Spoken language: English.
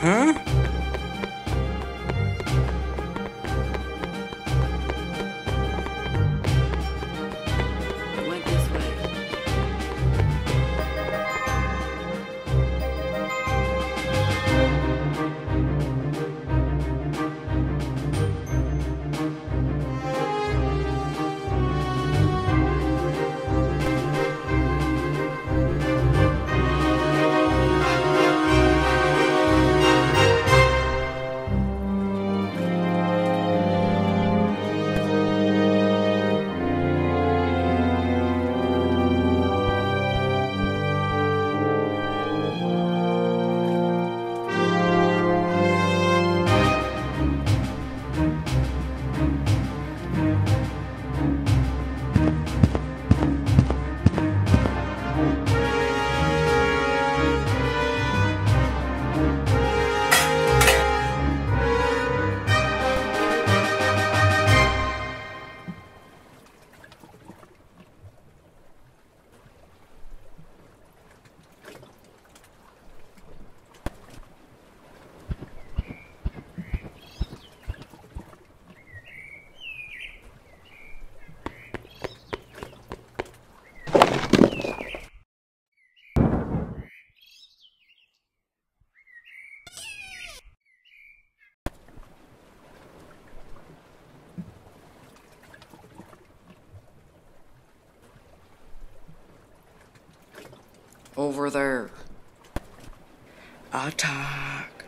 Huh? Over there. Attack.